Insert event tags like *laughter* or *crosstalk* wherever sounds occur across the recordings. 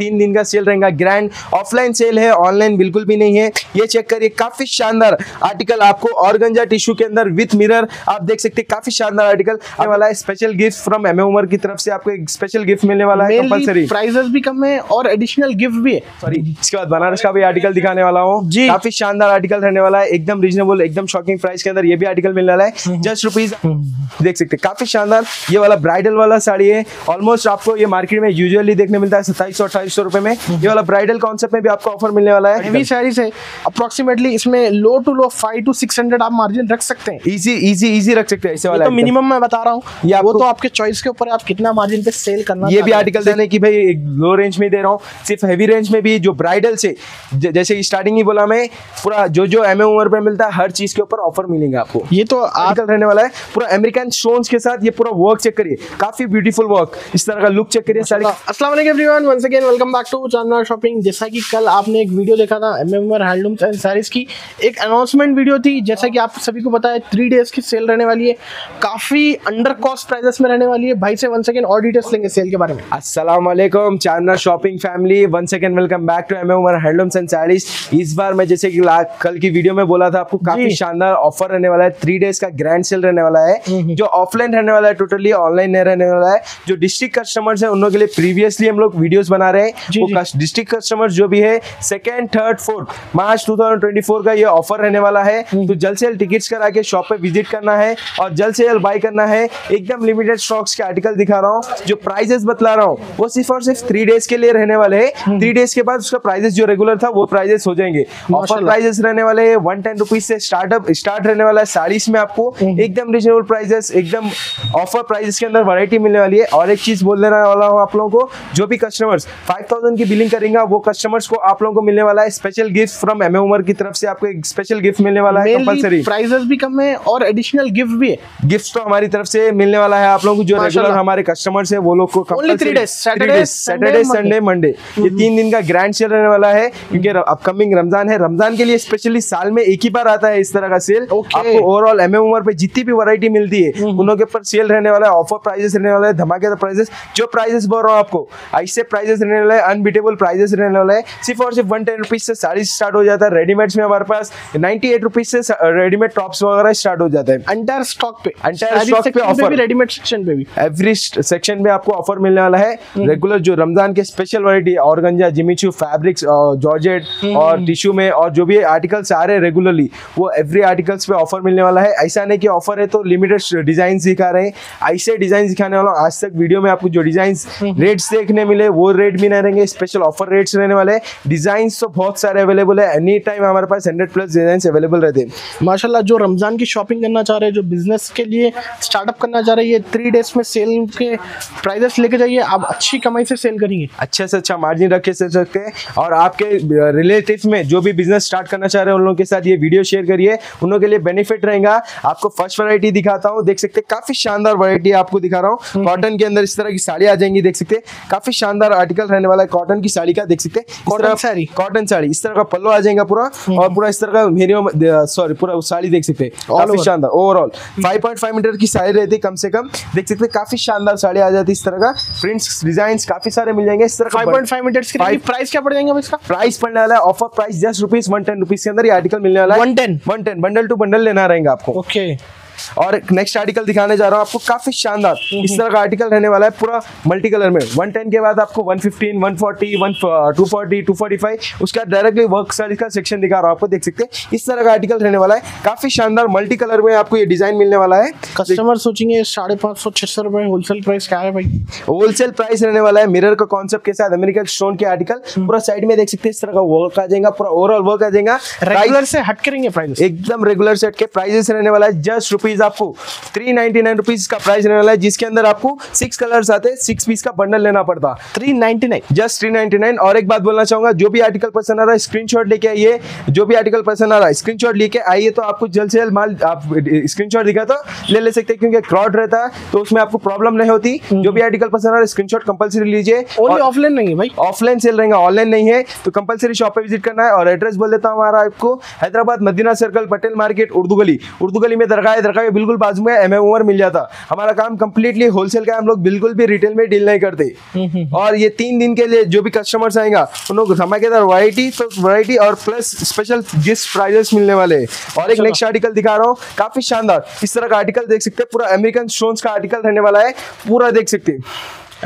तीन दिन का सेल रहेगा। ग्रैंड ऑफलाइन सेल है ऑनलाइन बिल्कुल भी नहीं है। ये चेक करिए काफ़ी शानदार आर्टिकल आपको ऑर्गंजा टिश्यू के अंदर विथ मिरर आप देख सकते हैं काफ़ी शानदार आर्टिकल आने वाला है special gift from M Umar की तरफ़ से आपको एक स्पेशल गिफ्ट मिलने वाला है कंपलसरी प्राइजेस भी कम है और एडिशनल गिफ्ट भी है। सॉरी इसके बाद बनारस का भी आर्टिकल दिखाने वाला हूँ। जी। काफ़ी शानदार आर्टिकल रहने वाला है एकदम रीजनेबल एकदम शॉकिंग प्राइस के अंदर ये भी आर्टिकल मिलने वाला हम्म। है जस्ट रुपीज़ देख सकते हैं काफ़ी शानदार। ये वाला ब्राइडल वाला साड़ी है। ऑलमोस्ट आपको ये मार्केट में यूजुअली देखने मिलता है सत्ताईस सौ अट्ठाईस सौ रुपए में। ये वाला ब्राइडल कॉन्सेप्ट में भी आपको ऑफ़र मिलने वाला है। हेवी अप्रोक्सीमेटली इसमें low to low five to six hundred आप मार्जिन रख सकते हैं। इजी इजी इजी रख सकते हैं ये वाला तो मिनिमम मैं बता रहा हूँ। वो तो आपके चॉइस के ऊपर आप कितना मार्जिन पे सेल करना ये भी आर्टिकल देने की भाई लो रेंज में दे रहा हूँ। सिर्फ़ हैवी रेंज में भी जो ब्राइडल से जैसे स्टार्टिंग ही बोला मैं पूरा जो जो एम उमर पे मिलता है हर चीज़ के ऊपर ऑफ़र मिलेगा आपको। ये तो आर्टिकल रहने वाला है। पूरा अमेरिकन स्टोन्स के साथ ये पूरा वर्क चेक करिए। काफ़ी ब्यूटीफुल वर्क इस तरह का लुक चेक करिए साड़ी अस्सलाम everyone once again welcome back to Chandana shopping जैसा कि कल आपने एक वीडियो देखा था एमएमआर हैंडलूम्स एंड साड़ीज की एक अनाउंसमेंट वीडियो थी जैसा कि आप सभी को पता है थ्री डेज़ की सेल रहने वाली है। काफ़ी अंडर कॉस्ट प्राइजेस में रहने वाली है। भाई से वन सेकेंड और डिटेल्स लेंगे सेल के बारे में। अस्सलाम वालेकुम Chandana shopping family one second welcome back to M M Umar handlooms and saris इस बार मैं जैसे कि कल की वीडियो में बोला था आपको काफ़ी शानदार ऑफ़र रहने वाला है। थ्री डेज़ का ग्रैंड सेल रहने वाला हम्म, है जो ऑफलाइन रहने वाला है टोटली ऑनलाइन नहीं रहने वाला है। जो डिस्ट्रिक्ट कस्टमर्स है उन लोगों के लिए प्रीवियसली हम लोग वीडियोस बना रहे हैं जी, वो डिस्ट्रिक्ट कस्टमर्स जो भी है सेकंड थर्ड फोर्थ मार्च 2024 का ये ऑफ़र रहने वाला है। हम्म। तो जल्द से जल्द टिकट्स करा के शॉप पे विज़िट करना है और जल्द से जल्द बाय करना है। एकदम लिमिटेड स्टॉक्स के आर्टिकल दिखा रहा हूँ जो प्राइजेस बतला रहा हूँ वो सिर्फ़ और सिर्फ़ थ्री डेज़ के लिए रहने वाले हैं। थ्री डेज़ के बाद उसका प्राइजेस जो रेगुलर था वो प्राइजेस हो जाएँगे। ऑफ़र प्राइजेस रहने वाले हैं वन टेन रुपीज़ से स्टार्टअप स्टार्ट रहने वाला है साड़ीज में आपको। एकदम रिजनेबल प्राइजेस एकदम ऑफ़र प्राइजेस के अंदर वैरायटी मिलने वाली है। और एक चीज़ बोल देने वाला हूँ आप लोगों को जो भी कस्टमर्स 5000 की बिलिंग करेंगे वो कस्टमर्स को आप लोगों को मिलने वाला है। Special gift from M Umar की तरफ़ से आपको एक स्पेशल गिफ्ट मिलने वाला है कंपलसरी प्राइजेस भी कम है और एडिशनल गिफ्ट भी है। गिफ्ट तो हमारी तरफ़ से मिलने वाला है आप लोगों को जो रेगुलर हमारे कस्टमर्स है वो लोग को सैटरडे संडे मंडे ये तीन दिन का ग्रैंड सेल रहने वाला है क्योंकि अपकमिंग रमज़ान है। रमज़ान के लिए स्पेशली साल में एक ही बार आता है इस तरह का सेल आपको ओवरऑल एमए उमर पे जितनी भी वैरायटी मिलती है उनों के ऊपर सेल रहने वाला है। ऑफ़र प्राइजेस रहने वाला है धमाकेदार प्राइजेस जो प्राइजेस बोल रहा हूँ आपको ऐसे प्राइजेस रहने वाला है अनबीटेबल प्राइजेस रहने वाला है। सिर्फ़ और सिर्फ़ वन टेन रुपीज़ से साड़ी स्टार्ट हो जाता है रेडीमेड्स में हमारे पास। नाइनटी एट रुपीज़ से रेडीमेड टॉप्स वगैरह स्टार्ट हो जाता है। अंटायर स्टॉक पे। सारी stock पे। भी रेडीमेड सेक्शन पे भी। एवरी सेक्शन में आपको ऑफ़र मिलने वाला है। रेगुलर जो रमज़ान के special variety organza Jimmy Choo fabrics georgette और टिश्यू में और जो भी आर्टिकल्स आ रहे हैं रेगुलरली वो एवरी आर्टिकल्स पे ऑफ़र मिलने वाला है। ऐसा नहीं कि ऑफ़र है तो लिमिटेड डिज़ाइन दिखा रहे हैं। ऐसे डिज़ाइन दिखाने वाला। आज तक वीडियो में आपको जो डिज़ाइन रेट्स देखने मिले वो रेट भी नहीं रहेंगे स्पेशल ऑफ़र रेट्स रहने वाले डिज़ाइन तो बहुत सारे अवेलेबल है। एनी टाइम हमारे पास हंड्रेड प्लस डिज़ाइन अवेलेबल रहते हैं। माशाल्लाह जो रमज़ान की शॉपिंग करना चाह रहे हैं जो बिज़नेस के लिए स्टार्टअप करना चाह रहे हैं ये थ्री डेज़ में सेल के प्राइजेस लेके जाइए। आप अच्छी कमाई से सेल करेंगे अच्छे से अच्छा मार्जिन रख के चल सकते हैं। और आपके रिलेटिव में जो भी बिज़नेस स्टार्ट करना चाह रहे हैं उन लोगों के साथ ये वीडियो शेयर करिए। उन लोगों के लिए बेनिफिट रहेगा। आपको फ़र्स्ट वैरायटी दिखाता हूँ। देख सकते काफ़ी शानदार वैरायटी आपको दिखा रहा हूँ। कॉटन के अंदर इस तरह की साड़ी आ जाएँगी देख सकते काफ़ी शानदार आर्टिकल रहने वाला है कॉटन की साड़ी का देख सकते हैं। Cotton साड़ी। कॉटन साड़ी। इस तरह का पल्लो आ जाएगा पूरा और पूरा इस तरह का मेरी सॉरी पूरा साड़ी देख सकते हैं। काफ़ी। शानदार ओवरऑल 5.5 मीटर की साड़ी रहती है कम से कम। देख सकते हैं काफ़ी शानदार साड़ी आ जाती है इस तरह का। प्रिंट्स डिज़ाइन काफ़ी सारे मिल जाएँगे। इस तरह 5.5 मीटर्स की Five- प्राइस क्या पड़ जाएगा इसका? प्राइस पड़ने वाला है offer price just rupees one ten rupees के अंदर ये आर्टिकल मिलने वाला है। 110 one ten bundle two bundle लेना रहेगा आपको। ओके और नेक्स्ट आर्टिकल दिखाने जा रहा हूँ आपको काफ़ी शानदार। इस तरह का आर्टिकल रहने वाला है पूरा मल्टी कलर में 110 के बाद आपको 115, 140, 1 240, 245 उसका डायरेक्टली वर्क साइज़ का सेक्शन दिखा रहा हूँ आपको देख सकते हैं। इस तरह का आर्टिकल रहने वाला है काफ़ी शानदार मल्टी कलर में आपको ये डिज़ाइन मिलने वाला है। कस्टमर सोचेंगे साढ़े पाँच सौ छह सौ रुपए होलसेल प्राइस क्या है भाई? होलसेल प्राइस रहने वाला है मिरर का कॉन्सेप्ट के साथ अमेरिकन स्टोन के आर्टिकल पूरा साइड में देख सकते हैं इस तरह का वर्क आ जाएगा पूरा ओवरऑल वर्क आ जाएगा। रेगुलर से हट करेंगे प्राइस एकदम रेगुलर सेट के प्राइजेस रहने वाला है जस्ट रुपीज़ आपको थ्री नाइनटी नाइन रुपीज़ का प्राइस रहने वाला है जिसके अंदर आपको सिक्स कलर्स आते हैं सिक्स पीस का बंडल लेना पड़ता three ninety nine just three ninety nine और एक बात बोलना चाहूँगा जो भी आर्टिकल पसंद आ रहा है स्क्रीनशॉट लेके आइए। जो भी आर्टिकल पसंद आ रहा है स्क्रीनशॉट लेके आइए तो आपको जल्द से जल्द माल आप स्क्रीनशॉट दिखा तो ले ले सकते हैं क्योंकि क्राउड रहता है तो उसमें आपको प्रॉब्लम नहीं होती। जो भी आर्टिकल पसंद आ रहा है स्क्रीनशॉट कंपलसरी लीजिए। ओनली ऑफलाइन नहीं है भाई। ऑफलाइन सेल रहेगा ऑनलाइन नहीं है। तो कंपलसरी शॉप पे विज़िट करना है। और एड्रेस बोल देता हूँ हमारा आपको हैदराबाद मदीना सर्कल पटेल मार्केट उर्दू गली। उर्दू गली में दरगाह दरगाह शाखा के बिल्कुल बाजू में एम एम मिल जाता। हमारा काम कम्प्लीटली होलसेल का हम लोग बिल्कुल भी रिटेल में डील नहीं करते। और ये तीन दिन के लिए जो भी कस्टमर्स आएगा उन लोग धमाकेदार वराइटी तो वराइटी और प्लस स्पेशल गिफ्ट प्राइजेस मिलने वाले हैं। और एक नेक्स्ट आर्टिकल दिखा रहा हूँ काफ़ी शानदार। इस तरह का आर्टिकल देख सकते हैं पूरा अमेरिकन स्टोन्स का आर्टिकल रहने वाला है पूरा देख सकते हैं।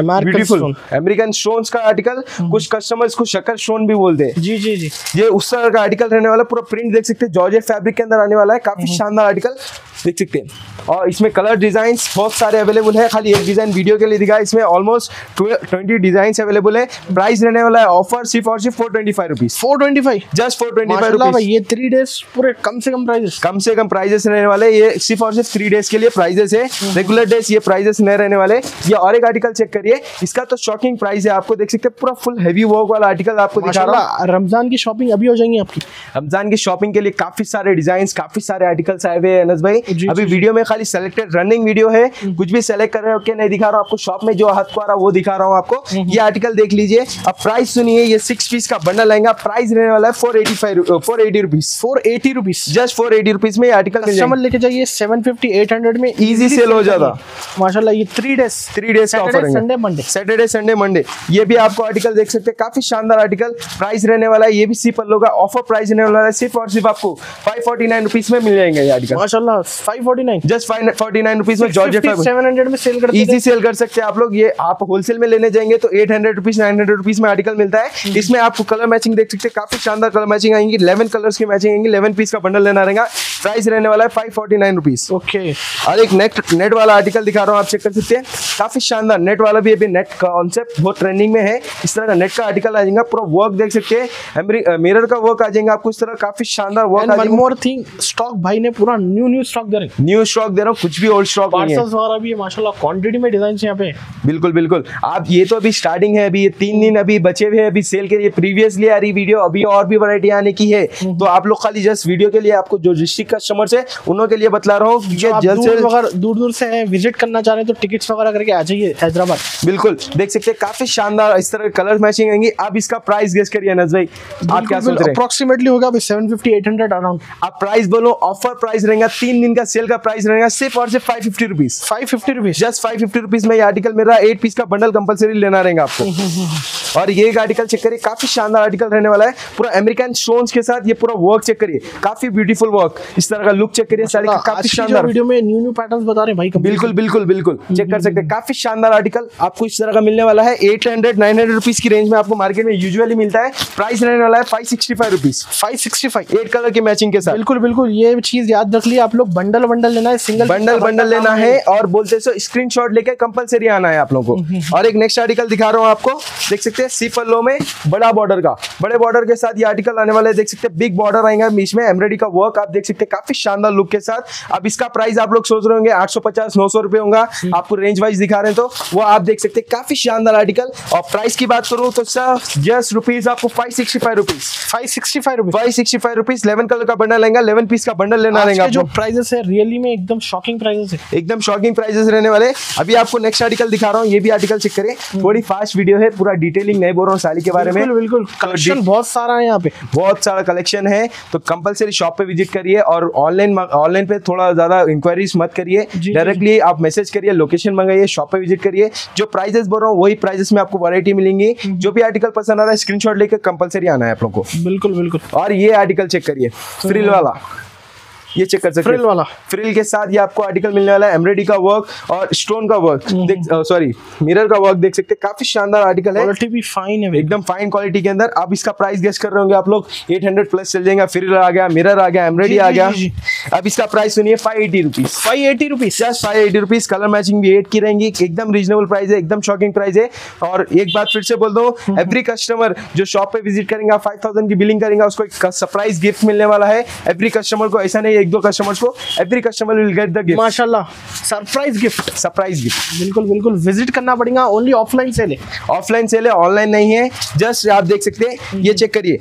ब्यूटीफुल अमेरिकन स्टोन्स का आर्टिकल कुछ कस्टमर्स को शक्कर स्टोन भी बोलते हैं। जी जी जी। ये उस तरह का आर्टिकल रहने वाला पूरा प्रिंट देख सकते हैं। जॉर्जेट फैब्रिक के अंदर आने वाला है। काफ़ी शानदार आर्टिकल देख सकते हैं। और इसमें कलर डिज़ाइन बहुत सारे अवेलेबल है। खाली एक डिज़ाइन वीडियो के लिए दिखा इसमें ऑलमोस्ट ट्वेंटी डिज़ाइन अवेलेबल है। प्राइस रहने वाला है। ऑफ़र सिर्फ़ और सिर्फ़ four twenty five rupees 425 just four twenty five माशाल्लाह भाई रुपीज़ ये थ्री डेज़ पूरे कम से कम प्राइसेस कम से कम प्राइजेस रहने वाले ये सिर्फ़ और सिर्फ़ थ्री डेज़ के लिए प्राइजेस है। रेगुलर डेज़ ये प्राइजेस नहीं रहने वाले। ये और एक आर्टिकल चेक करिए। इसका तो शॉकिंग प्राइस है आपको देख सकते हैं पूरा फुल हैवी वर्क वाला आर्टिकल आपको दिखा रहा हूँ। रमज़ान की शॉपिंग अभी हो जाएँगी आपकी। रमज़ान की शॉपिंग के लिए काफ़ी सारे डिज़ाइन काफ़ी सारे आर्टिकल्स आए हुए हैं अनस भाई। अभी वीडियो में खाली सेलेक्टेड रनिंग वीडियो है। कुछ भी सेलेक्ट कर रहे हो क्या नहीं दिखा रहा हूँ आपको शॉप में जो हाथ को आ रहा वो दिखा रहा हूँ आपको। ये आर्टिकल देख लीजिए। अब प्राइस सुनिए ये सिक्स पीस का बंडल आएगा। प्राइस रहने वाला है four eighty five four eighty rupees 480 rupees just four eighty rupees में आर्टिकल कस्टमर लेके जाइए 750 800 में Easy sell हो जाता। माशाल्लाह ये थ्री डेज़ थ्री डेज़ का offer Sunday Monday Saturday Sunday Monday ये भी आपको आर्टिकल देख सकते हैं। काफ़ी शानदार आर्टिकल प्राइस रहने वाला है ये भी सी पल्लो का ऑफ़र प्राइस रहने वाला है सिर्फ़ और सिर्फ़ आपको फाइव फोर्टी नाइन रुपीज़ में मिल जाएँगे ये आर्टिकल माशाल्लाह 549 just five forty nine rupees में जॉर्जेट 650 700 में सेल करते इजी सेल कर सकते हैं आप लोग। ये आप होलसेल में लेने जाएँगे तो eight hundred rupees nine hundred rupees में आर्टिकल मिलता है। इसमें आपको कलर मैचिंग देख सकते हैं। काफ़ी शानदार कलर मैचिंग आएँगी। इलेवन कलर्स की मैचिंग आएँगी। इलेवन पीस का बंडल लेना रहेगा। प्राइस रहने वाला है five forty nine rupees okay और एक नेट नेट वाला आर्टिकल दिखा रहा हूँ आप चेक कर सकते हैं। काफ़ी शानदार नेट वाला भी अभी नेट कॉन्सेप्ट बहुत ट्रेंडिंग में है। इस तरह का नेट का आर्टिकल आ जाएगा पूरा वर्क देख सकते हैं। मिरर का वर्क आ जाएगा आपको इस तरह काफ़ी शानदार work one more thing stock भाई ने पूरा न्यू न्यू स्टॉक दे रहे न्यू स्टॉक दे रहा हूँ कुछ भी ओल्ड स्टॉक नहीं है। वगैरह भी माशाल्लाह क्वांटिटी में डिज़ाइन यहाँ पे। बिल्कुल बिल्कुल। आप ये तो अभी स्टार्टिंग है अभी ये तीन दिन अभी बचे हुए हैं अभी सेल के लिए प्रीवियसली आ रही वीडियो अभी और भी वैरायटी आने की है। तो आप लोग खाली जस्ट वीडियो के लिए आपको जो डिस्ट्रिक्ट कस्टमर्स है उन्हों के लिए बतला रहा हूँ ये जल्द दूर से दूर दूर से विज़िट करना चाह रहे हैं तो टिकट्स वगैरह करके आ जाइए हैदराबाद। बिल्कुल देख सकते हैं काफ़ी शानदार इस तरह कलर मैचिंग आएँगी आप इसका प्राइस गेस करिए अनस भाई आप क्या सोच रहे हैं? अप्रोक्सीमेटली होगा अभी 750 800 अराउंड आप प्राइस बोलो ऑफ़र प्राइस रहेगा तीन दिन का सेल का प्राइस रहेगा सिर्फ़ और सिर्फ़ five fifty rupees 550 rupees just five fifty rupees में ये आर्टिकल मेरा एट पीस का बंडल कंपलसरी लेना रहेगा आपको। और ये एक आर्टिकल चेक करिए काफ़ी शानदार आर्टिकल रहने वाला है। पूरा अमेरिकन स्टोन्स के साथ ये पूरा वर्क चेक करिए। काफ़ी ब्यूटीफुल वर्क इस तरह का लुक चेक करिए साड़ी का काफ़ी शानदार। वीडियो में न्यू न्यू पैटर्न्स बता रहे हैं भाई। बिल्कुल बिल्कुल बिल्कुल। चेक कर सकते हैं। काफ़ी शानदार आर्टिकल आपको इस तरह का मिलने वाला है। Eight hundred nine hundred rupees की रेंज में आपको मार्केट में यूजुअली मिलता है। प्राइस रहने वाला है five sixty five rupees 565 eight colour की मैचिंग के साथ। बिल्कुल बिल्कुल ये चीज़ याद रख लिया आप लोग बंडल बंडल लेना है सिंगल बंडल बंडल लेना है। और बोलते स्क्रीन शॉट लेकर कंपलसरी आना है आप लोगों को। और एक नेक्स्ट आर्टिकल दिखा रहा हूँ आपको। देख सकते हैं सी पल्लो में बड़ा बॉर्डर का। बड़े बॉर्डर के साथ ये आर्टिकल आने वाले हैं देख सकते हैं बिग बॉर्डर आएगा बीच में एमब्रॉयडरी का वर्क आप देख सकते हैं काफ़ी शानदार लुक के साथ। अब इसका प्राइस आप लोग सोच रहे होंगे आठ सौ पचास नौ सौ रुपए होगा आपको रेंज वाइज दिखा रहे हैं तो वो आप देख सकते हैं काफ़ी शानदार आर्टिकल और प्राइस की बात करूँ तो सर जस्ट रुपीज़ आपको five sixty five rupees 565 rupees five sixty five rupees eleven colour का बंडल लेंगे इलेवन पीस का बंडल लेना रहेगा जो प्राइजेस है रियली में एकदम शॉकिंग प्राइजेस है। एकदम शॉकिंग प्राइजेस रहने वाले। अभी आपको नेक्स्ट आर्टिकल दिखा रहा हूँ ये भी आर्टिकल चेक करें। थोड़ी फास्ट वीडियो है पूरा डिटेलिंग नहीं बोल रहा हूँ साड़ी के बारे में। बिल्कुल बिल्कुल। कलेक्शन बहुत सारा है यहाँ पे। बहुत सारा कलेक्शन है तो कंपलसरी शॉप पे विज़िट करिए और ऑनलाइन ऑनलाइन पे थोड़ा ज़्यादा इंक्वायरीज मत करिए। डायरेक्टली आप मैसेज करिए लोकेशन मंगाइए शॉप पे विज़िट करिए। जो प्राइजेस बोल रहा हूँ वही प्राइजेस में आपको वैरायटी मिलेंगी। जो भी आर्टिकल पसंद आ रहा है स्क्रीनशॉट लेकर कंपलसरी आना है आप लोग को। बिल्कुल बिल्कुल। और ये आर्टिकल चेक करिए। फ्रिल वाला। ये चेक कर सकते फ्रिल वाला। फ्रिल के साथ ये आपको आर्टिकल मिलने वाला है एमब्रॉयडरी का वर्क और स्टोन का वर्क देख सॉरी मिरर का वर्क देख सकते हैं। काफ़ी शानदार आर्टिकल है। क्वालिटी भी फाइन है एकदम फाइन क्वालिटी के अंदर। आप इसका प्राइस गेस कर रहे होंगे आप लोग। 800 प्लस चल जाएगा। फ्रिल आ गया मिरर आ गया एमब्रॉयडरी जी, आ गया। अब इसका प्राइस सुनिए five eighty rupees 580 rupees just five eighty rupees colour matching भी एट की रहेंगी। एकदम रीजनेबल प्राइस है एकदम शॉकिंग प्राइस है। और एक बात फिर से बोल दो एवरी कस्टमर जो शॉप पे विज़िट करेंगे फाइव थाउज़ेंड की बिलिंग करेंगे उसको एक सरप्राइज़ गिफ्ट मिलने वाला है। एवरी कस्टमर को ऐसा नहीं एक दो कस्टमर्स को every customer will get the gift माशाल्लाह सरप्राइज़ गिफ्ट सरप्राइज़ गिफ्ट बिल्कुल बिल्कुल विज़िट करना पड़ेगा ओनली ऑफलाइन सेल है. ऑफलाइन सेल है ऑनलाइन नहीं है जस्ट आप देख सकते हैं ये चेक करिए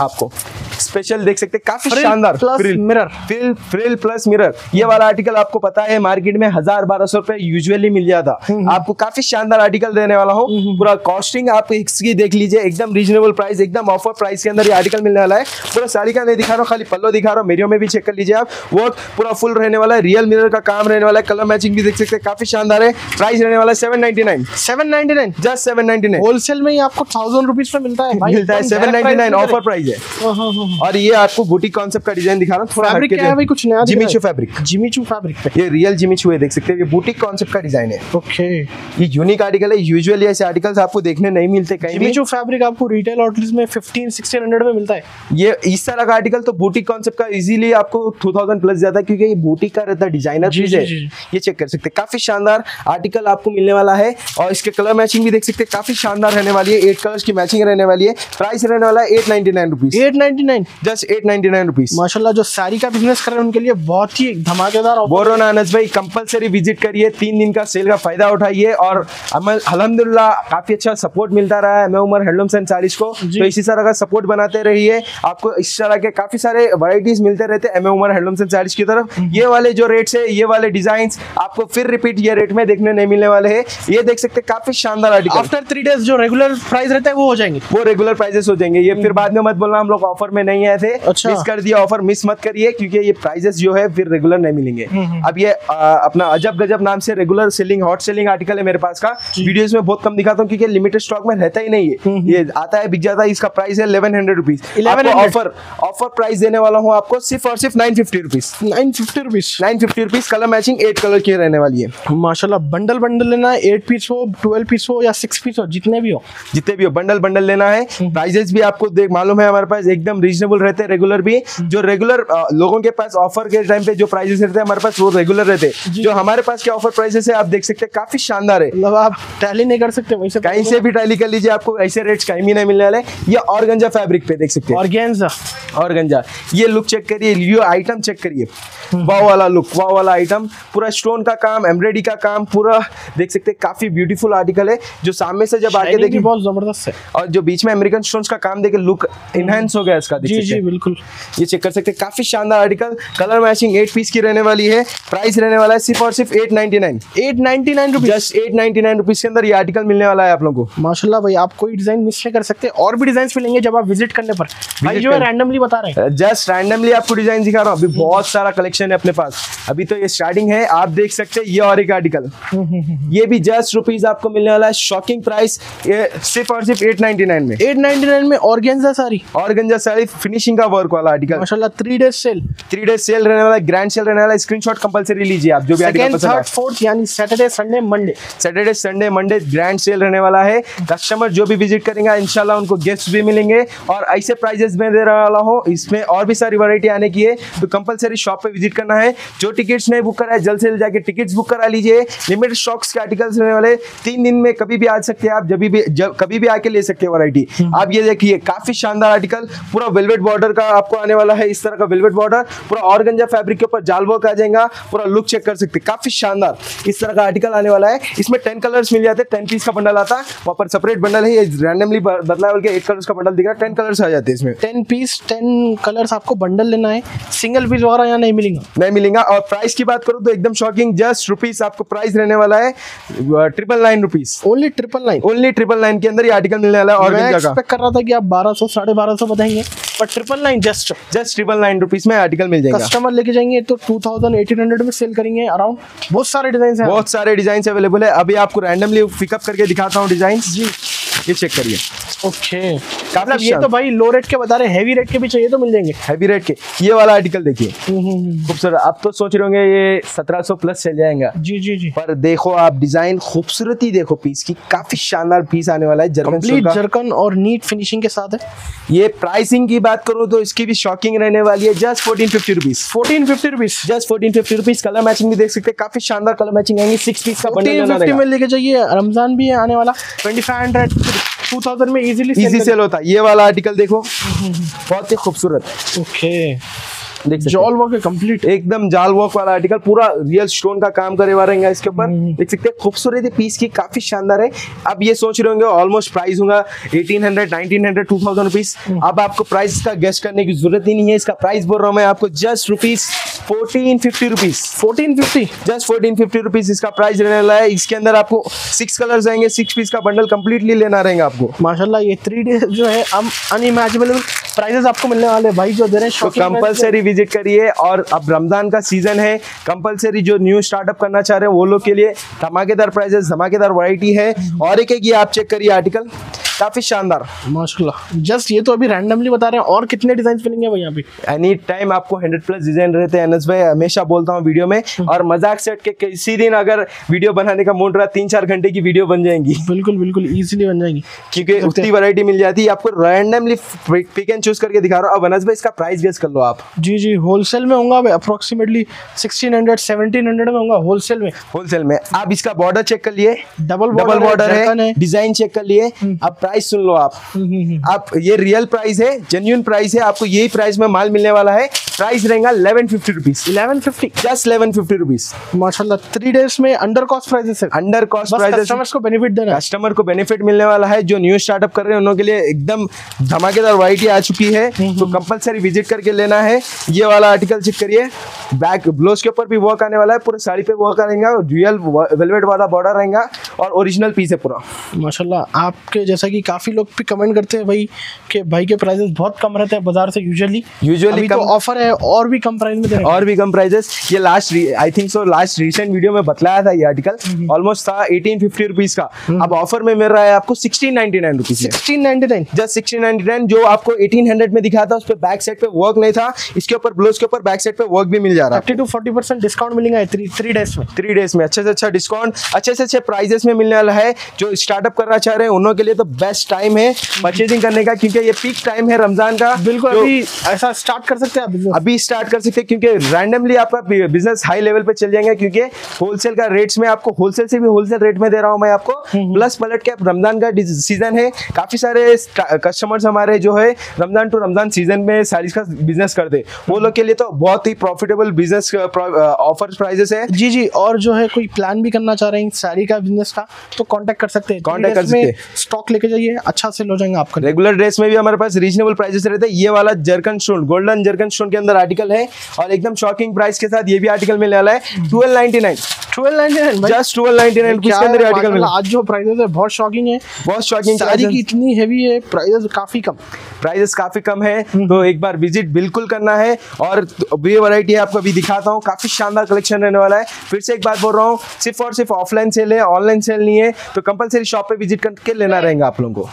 आपको. स्पेशल देख सकते हैं। काफ़ी शानदार mirror. Frill frill plus mirror ये वाला आर्टिकल आपको पता है मार्केट में हज़ार बारह सौ रुपए यूजुअली मिल जाता। हम्म, आपको काफ़ी शानदार आर्टिकल देने वाला हूँ। पूरा कॉस्टिंग आप इसकी देख लीजिए एकदम रीजनेबल प्राइस एकदम ऑफ़र प्राइस के अंदर ये आर्टिकल मिलने वाला है। पूरा साड़ी का नहीं दिखा रहा हूँ खाली पल्लो दिखा रहा हूँ। मेरियो में भी चेक कर लीजिए आप। वो पूरा फुल रहने वाला है। रियल मिरर का काम रहने वाला है। कलर मैचिंग भी देख सकते हैं। काफ़ी शानदार है। प्राइस रहने वाला है seven ninety nine seven ninety nine just seven ninety nine wholesale में ही आपको थाउज़ेंड रुपीज़ में मिलता है मिलता है seven ninety nine offer price हाँ। और ये आपको बुटीक कॉन्सेप्ट का डिज़ाइन दिखा रहा हूँ थोड़ा फैब्रिक क्या है भाई? कुछ नया? जिमीचू फैब्रिक जिमीचू फैब्रिक पे। ये रियल जिमीचू है देख सकते हैं। ये बुटीक कॉन्सेप्ट का डिज़ाइन है। ओके ये यूनिक आर्टिकल है यूजुअली ऐसे आर्टिकल्स आपको देखने नहीं मिलते कहीं जिमीचू फैब्रिक आपको रिटेल आउटलेट्स में 15 1600 में मिलता है। ये इस तरह का आर्टिकल तो बुटीक कॉन्सेप्ट का इजीली आपको 2000 प्लस जाता है क्योंकि ये बुटीक का रहता है डिज़ाइनर चीज़। है। ये चेक कर सकते हैं। काफ़ी शानदार आर्टिकल आपको मिलने वाला है। और इसके कलर मैचिंग भी देख सकते हैं। काफ़ी शानदार रहने वाली है। एट कलर्स की मैचिंग रहने वाली है। प्राइस रहने वाला है eight ninety nine rupees 899 just eight ninety nine rupees जो साड़ी का बिज़नेस कर रहे हैं उनके लिए बहुत ही धमाकेदार बोरो ना अनस भाई कंपलसरी विज़िट करिए तीन दिन का सेल का फ़ायदा उठाइए और अलहमदुल्ला काफ़ी अच्छा सपोर्ट मिलता रहा है। मैं उमर हैंडलूम्स एंड साड़ीज को। तो इसी तरह का सपोर्ट बनाते रहिए। आपको इस तरह के काफ़ी सारे वराइटीज मिलते रहते हैं। M Umar handlooms and saris की तरफ़। ये वाले जो रेट्स है ये वाले डिज़ाइन आपको फिर रिपीट ये रेट में देखने नहीं मिलने वाले हैं। ये देख सकते हैं काफ़ी शानदार आर्टिकल आफ्टर थ्री डेज़ जो रेगुलर प्राइस रहता है वो हो जाएँगे। वो रेगुलर प्राइजेस हो जाएँगे। ये फिर बाद में मत बोलना हम लोग ऑफ़र में नहीं आए थे अच्छा। मिस कर दिया ऑफ़र मिस मत करिए क्योंकि ये प्राइजेस जो है फिर रेगुलर नहीं मिलेंगे। अब ये आ, अपना अजब गजब नाम से regular selling hot selling article है मेरे पास का। वीडियोस में बहुत कम दिखाता हूँ क्योंकि लिमिटेड स्टॉक में रहता ही नहीं है। ये आता है बिक जाता है इसका प्राइस है eleven hundred rupees 1100 offer offer price देने वाला हूँ आपको सिर्फ़ और सिर्फ़ nine fifty rupees 950 rupees nine fifty rupees colour matching eight colour की रहने वाली है। माशाल्लाह बंडल बंडल लेना है एट पीस हो ट्वेल्व पीस हो या सिक्स पीस हो जितने भी हो। जितने भी हो बंडल बंडल लेना है। प्राइजेस भी आपको देख मालूम है हमारे पास एकदम रीजनेबल रहते हैं रेगुलर भी जो रेगुलर लोगों के पास ऑफ़र के टाइम पे जो प्राइजेस रहते हैं हमारे पास वो रेगुलर रहते। हैं जो हमारे पास के ऑफ़र प्राइसेस है आप देख सकते हैं काफ़ी शानदार है। मतलब आप टैली नहीं कर सकते वैसे कहीं से भी टैली कर लीजिए आपको ऐसे रेट्स कहीं भी नहीं मिलने वाले। ये ऑर्गेंजा फैब्रिक पे देख सकते हैं। ऑर्गेन्जा गंजा। ये लुक चेक करिए ये आइटम चेक करिए। वाव वाला लुक वाव वाला आइटम पूरा स्टोन का काम एम्ब्रॉयडरी का काम पूरा देख सकते हैं काफ़ी ब्यूटीफुल आर्टिकल है जो सामने से जब आके देखिए बहुत ज़बरदस्त है। और जो बीच में अमेरिकन स्टोन्स का काम देखे लुक इनहेंस हो गया इसका जी जी बिल्कुल। ये चेक कर सकते हैं काफ़ी शानदार article colour matching eight piece की रहने वाली है प्राइस रहने वाला है सिर्फ़ और सिर्फ़ eight ninety nine eight ninety nine rupees just eight ninety nine rupees के अंदर ये आर्टिकल मिलने वाला है आप लोगों को। माशाल्लाह भाई आप कोई डिज़ाइन मिस नहीं कर सकते और भी डिज़ाइन मिलेंगे जब आप विज़िट करने पर। भाई जो है रैंडमली बता रहे हैं। जस्ट रैंडमली आपको डिज़ाइन दिखा रहा हूँ। अभी बहुत सारा कलेक्शन है अपने पास। अभी तो ये स्टार्टिंग है। आप देख सकते हैं ये और एक आर्टिकल *laughs* ये भी जस्ट रुपीज़ आपको मिलने वाला है। शॉकिंग प्राइस ये सिर्फ़ और सिर्फ़ एट नाइनटी नाइन में। एट नाइनटी नाइन में ऑर्गेन्जा साड़ी और गंजा साड़ी फिनिशिंग का वर्क वाला आर्टिकल माशाल्लाह three days sale three days sale रहने वाला ग्रैंड सेल रहने वाला। स्क्रीनशॉट कंपलसरी लीजिए आप जो भी आर्टिकल पसंद फोर्थ यानी Saturday Sunday Monday Saturday Sunday Monday grand sale रहने वाला है। कस्टमर जो भी विज़िट करेंगे इंशाल्लाह उनको गिफ्ट्स भी मिलेंगे। और ऐसे प्राइजेस में दे रहा वाला हूँ इसमें और भी सारी वैरायटी आने की है। तो कंपलसरी शॉप पे विज़िट करना है। जो टिकट्स नहीं बुक करा है जल्द से जल्द जाके टिकट्स बुक करा लीजिए। लिमिटेड स्टॉक्स के आर्टिकल्स रहने वाले। तीन दिन में कभी भी आ सकते हैं आप जब भी जब कभी भी आके ले सकते हैं वैरायटी आप ये देखिए काफ़ी शानदार आर्टिकल पूरा वेलवेट बॉर्डर का आपको आने वाला है इस तरह का वेलवेट बॉर्डर पूरा ऑर्गंजा फैब्रिक के ऊपर जाल वर्क आ जाएगा। पूरा लुक चेक कर सकते हैं। काफ़ी शानदार। इस तरह का आर्टिकल आने वाला है। इसमें टेन कलर्स मिल जाते हैं। टेन पीस का बंडल आता है। वहाँ पर सेपरेट बंडल है रैंडमली बदला के एट कलर्स का बंडल दिख रहा है। टेन कलर्स आ जाते हैं इसमें। टेन पीस टेन कलर्स आपको बंडल लेना है। सिंगल पीस वगैरह यहाँ नहीं मिलेगा। नहीं मिलेगा। और प्राइस की बात करूँ तो एकदम शॉकिंग जस्ट रुपीस आपको प्राइस रहने वाला है triple nine rupees only triple nine only triple nine के अंदर ये आर्टिकल मिलने वाला है मैं एक्सपेक्ट कर रहा था कि आप बारह सौ साढ़े बारह सौ बताएँगे पर triple nine just just triple nine rupees में आर्टिकल मिल जाएगा। कस्टमर लेके जाएँगे तो टू थाउज़ेंड एटीन हंड्रेड में सेल करेंगे। अराउंड बहुत सारे डिज़ाइन हैं। बहुत सारे डिज़ाइन अवेलेबल है। अभी आपको रैंडमली पिकअप करके दिखाता हूँ डिज़ाइन जी। ये चेक करिए। ओके। मतलब ये तो भाई लो रेट के बता रहे हैवी रेट के भी चाहिए तो मिल जाएँगे। हैवी रेट के। ये वाला आर्टिकल देखिए। हम्म, खूबसूरत। आप तो सोच रहे होंगे ये 1700 प्लस चल जाएगा। जी जी जी। पर देखो आप डिज़ाइन खूबसूरती देखो पीस की। काफ़ी शानदार पीस आने वाला है जर्मन जर्कन और नीट फिनिशिंग के साथ है। ये प्राइसिंग की बात करूँ तो इसकी भी शॉकिंग रहने वाली है। Just fourteen fifty rupees fourteen fifty rupees just fourteen fifty rupees colour matching भी देख सकते हैं। काफ़ी शानदार कलर मैचिंग आएँगे। सिक्स पीस का बंडल में लेके जाइए। रमज़ान भी है आने वाला। Twenty five hundred two thousand में इजीली इजी सेल होता। है ये वाला आर्टिकल देखो। बहुत ही खूबसूरत ओके देख सकते जॉल वर्क है कंप्लीट एकदम जाल वर्क वाला आर्टिकल पूरा रियल स्टोन का काम करे हुआ रहेगा इसके ऊपर। देख सकते हैं खूबसूरती पीस की काफ़ी शानदार है। अब ये सोच रहे होंगे ऑलमोस्ट प्राइस होगा 1800 1900 2000 रुपीस अब आपको प्राइस का गेस्ट करने की ज़रूरत ही नहीं है। इसका प्राइस बोल रहा हूँ मैं आपको just rupees fourteen fifty rupees 1450 just fourteen fifty rupees इसका प्राइस रहने वाला है। इसके अंदर आपको सिक्स कलर आएँगे सिक्स पीस का बंडल कंप्लीटली लेना रहेगा आपको। माशाल्लाह ये थ्री डेज़ जो है हम अनइमेजिनेबल प्राइजेस आपको मिलने वाले भाई जो दे रहे हैं तो कंपलसरी विज़िट करिए और अब रमज़ान का सीज़न है। कंपलसरी जो न्यू स्टार्टअप करना चाह रहे हैं, वो लोग के लिए धमाकेदार प्राइजेस धमाकेदार वराइटी है। और एक एक ये आप चेक करिए आर्टिकल काफ़ी शानदार। माशाल्लाह। जस्ट ये तो अभी रैंडमली बता रहे हैं और कितने डिज़ाइन मिलेंगे भाई यहाँ पे? एनी टाइम आपको हंड्रेड प्लस डिज़ाइन रहते हैं अनस भाई हमेशा बोलता हूँ वीडियो में और मज़ाक सेट के किसी दिन अगर वीडियो बनाने का मूड रहा तीन चार घंटे की वीडियो बन जाएँगी। बिल्कुल बिल्कुल इजीली बन जाएगी। क्योंकि उतनी वैरायटी मिल जाती है आपको रैंडमली पिक एंड चूज़ करके दिखा रहा हूँ। अब अनस भाई इसका प्राइस गेस कर लो आप। जी जी होलसेल में होगा अप्रोक्सीमेटली 1600 1700 में होगा होलसेल में। होलसेल में। आप इसका बॉर्डर चेक कर लिए। डबल डबल बॉर्डर है डिज़ाइन चेक कर लिए। अब प्राइस सुन लो आप हम्म, हम्म, हम्म। आप ये रियल प्राइस है जेन्यून प्राइस है आपको यही प्राइस में माल मिलने वाला है प्राइस रहेगा eleven fifty rupees 1150 just eleven fifty rupees माशाल्लाह थ्री डेज़ में अंडर कॉस्ट प्राइजेस है। अंडर कॉस्ट कस्टमर्स को बेनिफिट देना है। कस्टमर को बेनिफिट मिलने वाला है जो न्यू स्टार्टअप कर रहे हैं उनके लिए एकदम धमाकेदार वैरायटी आ चुकी है। तो कंपलसरी विज़िट करके लेना है। ये वाला आर्टिकल चेक करिए। बैक ब्लाउज के ऊपर भी वर्क आने वाला है पूरे साड़ी पे वर्क आएगा रियल वेलवेट वाला बॉर्डर रहेगा और ओरिजिनल पीस है पूरा। माशाल्लाह आपके जैसा कि काफ़ी लोग भी कमेंट करते हैं भाई कि भाई के प्राइसेस बहुत कम रहते हैं बाज़ार से यूजुअली अभी तो ऑफ़र है और भी कम प्राइस में दे और भी कम प्राइजेस ये last I think so last recent video में बतलाया था ये आर्टिकल ऑलमोस्ट था एटीन फिफ्टी रुपीज़ का। अब ऑफ़र में मिल रहा है आपको सिक्सटीन नाइनटी नाइन रुपीज़ में। 1699 जस्ट सिक्सटीन नाइनटी नाइन जो आपको एटीन हंड्रेड में दिखा था उस पर बैक साइड पे वर्क नहीं था। इसके ऊपर ब्लाउज के ऊपर बैक साइड पे वर्क भी मिल जा रहा। है 30 टू 40 परसेंट डिस्काउंट मिलेगा थ्री डेज़ में। थ्री डेज़ में अच्छे से अच्छा डिस्काउंट अच्छे से अच्छे प्राइजेस में मिलने वाला है। जो स्टार्टअप करना चाह रहे हैं उन के लिए तो बेस्ट टाइम है परचेजिंग करने का क्योंकि ये पीक टाइम है रमज़ान का। बिल्कुल अभी ऐसा स्टार्ट कर सकते हैं। अभी स्टार्ट कर सकते हैं क्योंकि रैंडमली आपका बिज़नेस हाई लेवल पे चल जाएँगे क्योंकि होलसेल का रेट्स में आपको होलसेल से भी होलसेल रेट में दे रहा हूँ मैं आपको। प्लस पलट के रमज़ान का सीज़न है। काफ़ी सारे कस्टमर्स हमारे जो है रमज़ान टू रमज़ान सीज़न में साड़ीज का बिज़नेस करते हैं वो लोग के लिए तो बहुत ही प्रॉफिटेबल बिज़नेस ऑफ़र प्राइजेस है। जी जी और जो है कोई प्लान भी करना चाह रहे हैं साड़ी का बिज़नेस का तो कांटेक्ट कर सकते हैं। Three कर सकते स्टॉक लेके जाइए अच्छा सेल हो जाएँगे आपका। रेगुलर ड्रेस में भी हमारे पास रीजनेबल प्राइसेस रहते हैं। ये वाला zircon stone golden zircon stone के अंदर आर्टिकल है और एकदम शॉकिंग प्राइस के साथ ये भी आर्टिकल मिलने वाला है twelve ninety nine twelve ninety just twelve ninety nine अंदर आर्टिकल मिला। आज जो है बहुत शॉकिंग है। बहुत शॉकिंग साड़ी की इतनी हैवी है प्राइसेस काफ़ी कम। प्राइसेस काफ़ी कम है तो एक बार विज़िट बिल्कुल करना है और ये वैरायटी आपको अभी दिखाता हूँ। काफ़ी शानदार कलेक्शन रहने वाला है। फिर से एक बात बोल रहा हूँ सिर्फ़ और सिर्फ़ ऑफलाइन सेल है ऑनलाइन सेल नहीं है तो कंपलसरी शॉप पे विज़िट करके लेना रहेगा आप लोगों को।